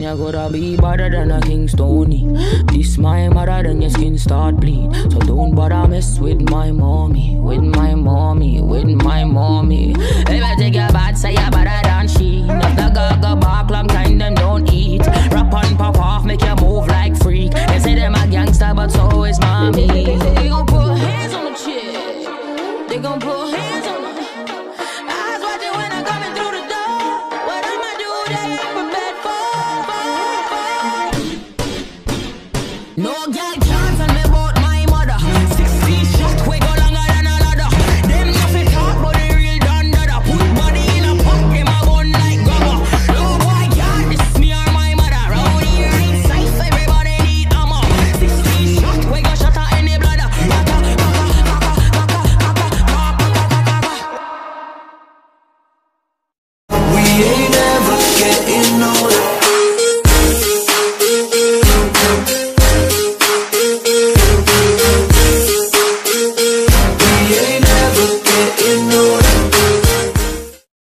You gotta be better than a King Stony. This my mother, then your skin start bleed. So don't bother mess with my mommy, with my mommy, with my mommy. If I take your bad, say you better than she. If the gaga bark, long time them don't eat. Rap on, pop off, make you move like freak. They say them a gangster, but so is mommy. They gon' put hands on the chick. They gon' put hands No girl